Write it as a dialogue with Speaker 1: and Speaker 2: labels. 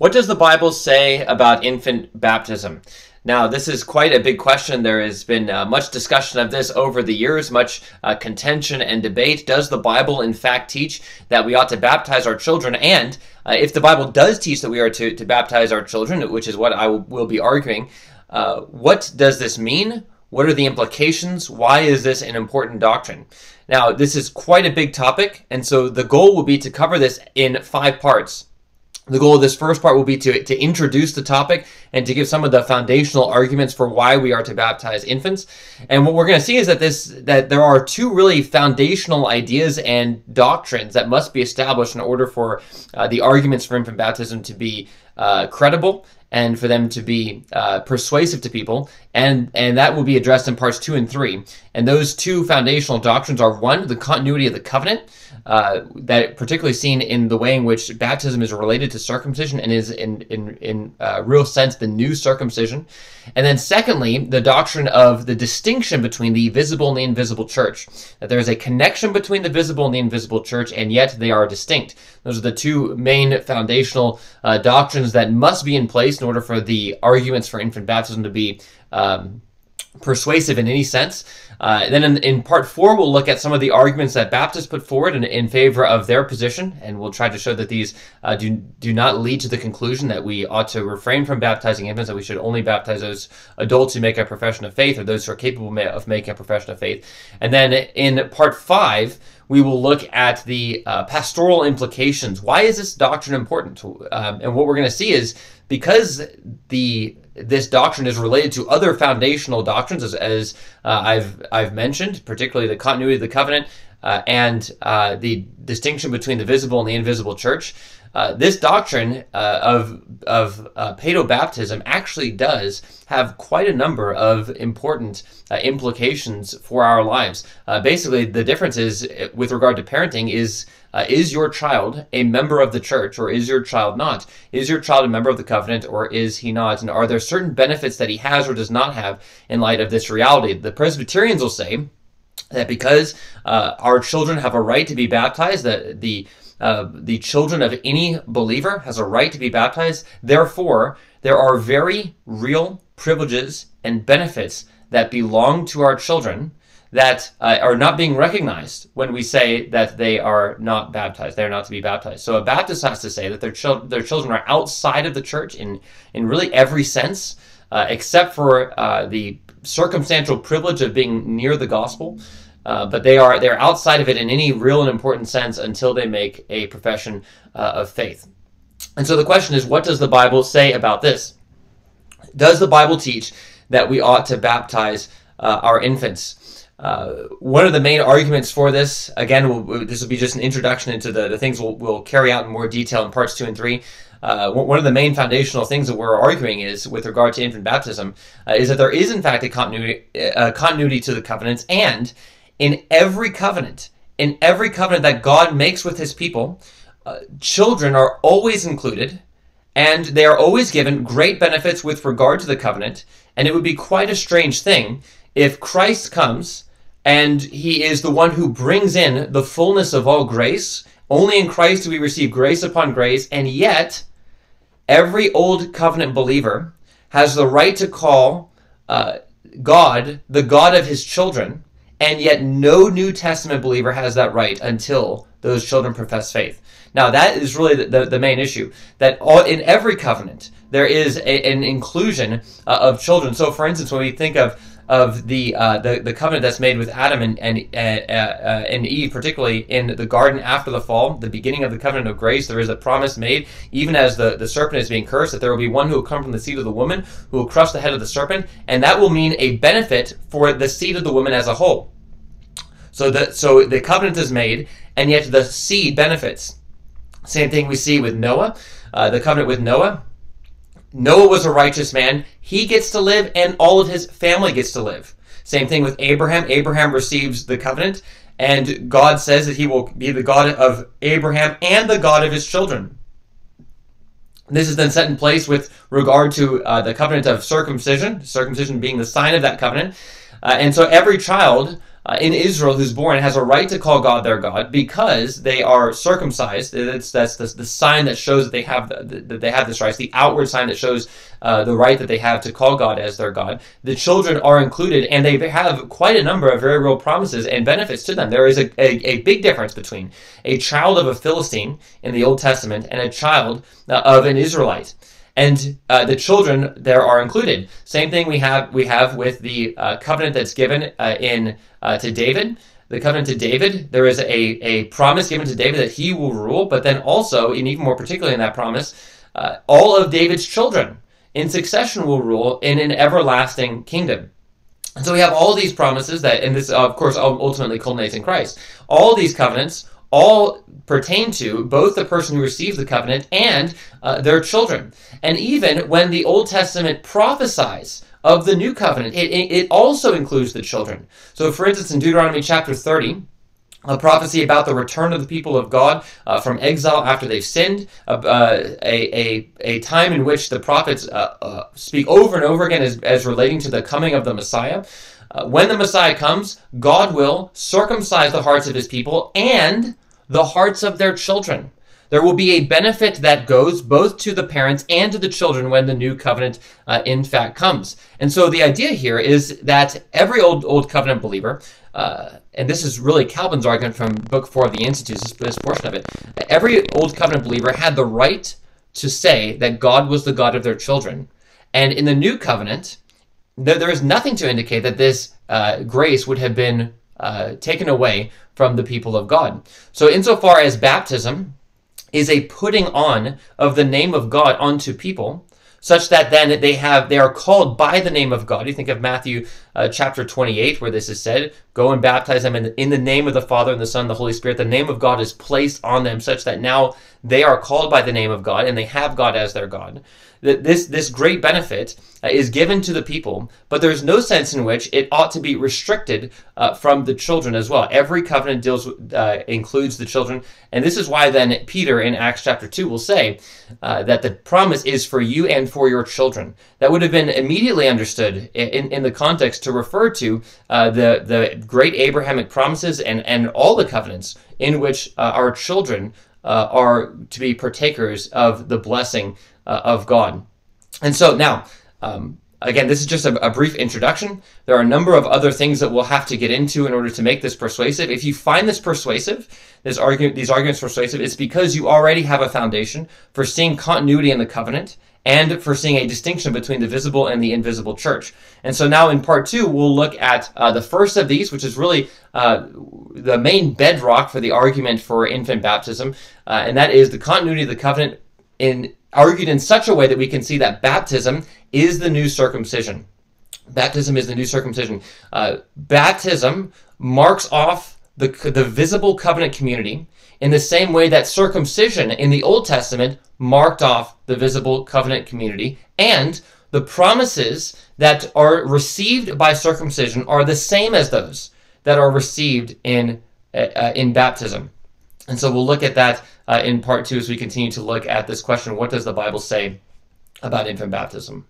Speaker 1: What does the Bible say about infant baptism? Now, this is quite a big question. There has been uh, much discussion of this over the years, much uh, contention and debate. Does the Bible, in fact, teach that we ought to baptize our children? And uh, if the Bible does teach that we are to, to baptize our children, which is what I will, will be arguing, uh, what does this mean? What are the implications? Why is this an important doctrine? Now, this is quite a big topic, and so the goal will be to cover this in five parts. The goal of this first part will be to, to introduce the topic and to give some of the foundational arguments for why we are to baptize infants. And what we're going to see is that this that there are two really foundational ideas and doctrines that must be established in order for uh, the arguments for infant baptism to be uh, credible and for them to be uh, persuasive to people. And, and that will be addressed in parts two and three. And those two foundational doctrines are one, the continuity of the covenant, uh, that particularly seen in the way in which baptism is related to circumcision and is in, in, in uh, real sense the new circumcision. And then secondly, the doctrine of the distinction between the visible and the invisible church, that there is a connection between the visible and the invisible church, and yet they are distinct. Those are the two main foundational uh, doctrines that must be in place in order for the arguments for infant baptism to be um, persuasive in any sense. Uh, then in, in, part four, we'll look at some of the arguments that Baptists put forward in, in favor of their position, and we'll try to show that these uh, do, do not lead to the conclusion that we ought to refrain from baptizing infants, that we should only baptize those adults who make a profession of faith or those who are capable of making a profession of faith. And then in part five, we will look at the uh, pastoral implications. Why is this doctrine important? Um, and what we're going to see is because the this doctrine is related to other foundational doctrines, as, as uh, I've I've mentioned, particularly the continuity of the covenant uh, and uh, the distinction between the visible and the invisible church. Uh, this doctrine uh, of of uh, paedobaptism actually does have quite a number of important uh, implications for our lives. Uh, basically, the difference is with regard to parenting is is your child a member of the church or is your child not? Is your child a member of the covenant or is he not? And are there certain benefits that he has or does not have in light of this reality? The Presbyterians will say that because our children have a right to be baptized, that the uh, the children of any believer has a right to be baptized. Therefore, there are very real privileges and benefits that belong to our children that uh, are not being recognized when we say that they are not baptized. They are not to be baptized. So a Baptist has to say that their, chil- their children are outside of the church in, in really every sense, uh, except for uh, the circumstantial privilege of being near the gospel. Uh, but they are they're outside of it in any real and important sense until they make a profession uh, of faith. And so the question is, what does the Bible say about this? Does the Bible teach that we ought to baptize uh, our infants? Uh, one of the main arguments for this, again, we'll, this will be just an introduction into the, the things we'll, we'll carry out in more detail in parts two and three. Uh, one of the main foundational things that we're arguing is with regard to infant baptism uh, is that there is in fact a continuity, a continuity to the covenants and in every covenant, in every covenant that God makes with his people, uh, children are always included and they are always given great benefits with regard to the covenant. And it would be quite a strange thing if Christ comes and he is the one who brings in the fullness of all grace. Only in Christ do we receive grace upon grace, and yet every old covenant believer has the right to call uh, God the God of his children and yet no New Testament believer has that right until those children profess faith. Now, that is really the, the, the main issue. That all, in every covenant, there is a, an inclusion uh, of children. So, for instance, when we think of of the, uh, the the covenant that's made with Adam and and uh, uh, and Eve, particularly in the garden after the fall, the beginning of the covenant of grace, there is a promise made, even as the, the serpent is being cursed, that there will be one who will come from the seed of the woman who will crush the head of the serpent, and that will mean a benefit for the seed of the woman as a whole. So the so the covenant is made, and yet the seed benefits. Same thing we see with Noah, uh, the covenant with Noah. Noah was a righteous man. He gets to live, and all of his family gets to live. Same thing with Abraham. Abraham receives the covenant, and God says that he will be the God of Abraham and the God of his children. This is then set in place with regard to uh, the covenant of circumcision, circumcision being the sign of that covenant. Uh, and so every child uh, in Israel who's born has a right to call God their God because they are circumcised. That's that's the, the sign that shows that they have the, that they have this right. It's the outward sign that shows uh, the right that they have to call God as their God. The children are included, and they have quite a number of very real promises and benefits to them. There is a, a, a big difference between a child of a Philistine in the Old Testament and a child uh, of an Israelite and uh, the children there are included. Same thing we have we have with the uh, covenant that's given uh, in uh, to David. The covenant to David, there is a, a promise given to David that he will rule, but then also, and even more particularly in that promise, uh, all of David's children in succession will rule in an everlasting kingdom. And so we have all these promises that, and this of course ultimately culminates in Christ. All these covenants all pertain to both the person who receives the covenant and uh, their children. And even when the Old Testament prophesies of the new covenant, it, it also includes the children. So, for instance, in Deuteronomy chapter 30, a prophecy about the return of the people of God uh, from exile after they've sinned, uh, uh, a, a, a time in which the prophets uh, uh, speak over and over again as, as relating to the coming of the Messiah. Uh, when the Messiah comes, God will circumcise the hearts of his people and the hearts of their children. There will be a benefit that goes both to the parents and to the children when the new covenant, uh, in fact, comes. And so the idea here is that every old old covenant believer, uh, and this is really Calvin's argument from Book Four of the Institutes, this, this portion of it, every old covenant believer had the right to say that God was the God of their children. And in the new covenant, there, there is nothing to indicate that this uh, grace would have been uh, taken away from the people of God. So, insofar as baptism is a putting on of the name of God onto people, such that then they have they are called by the name of God. You think of Matthew uh, chapter 28, where this is said, "Go and baptize them in the, in the name of the Father and the Son and the Holy Spirit." The name of God is placed on them, such that now they are called by the name of God and they have God as their God that this this great benefit uh, is given to the people, but there's no sense in which it ought to be restricted uh, from the children as well. Every covenant deals uh, includes the children, and this is why then Peter in Acts chapter two will say uh, that the promise is for you and for your children. That would have been immediately understood in, in the context to refer to uh, the the great Abrahamic promises and and all the covenants in which uh, our children. are to be partakers of the blessing uh, of God. And so now, um, again, this is just a, a, brief introduction. There are a number of other things that we'll have to get into in order to make this persuasive. If you find this persuasive, this argument, these arguments persuasive, it's because you already have a foundation for seeing continuity in the covenant and for seeing a distinction between the visible and the invisible church. And so now in part two, we'll look at uh, the first of these, which is really uh, the main bedrock for the argument for infant baptism, uh, and that is the continuity of the covenant in argued in such a way that we can see that baptism is the new circumcision. Baptism is the new circumcision. Uh, baptism marks off the, the visible covenant community in the same way that circumcision in the Old Testament marked off the visible covenant community. And the promises that are received by circumcision are the same as those that are received in, uh, in baptism. And so we'll look at that uh, in part two as we continue to look at this question what does the Bible say about infant baptism?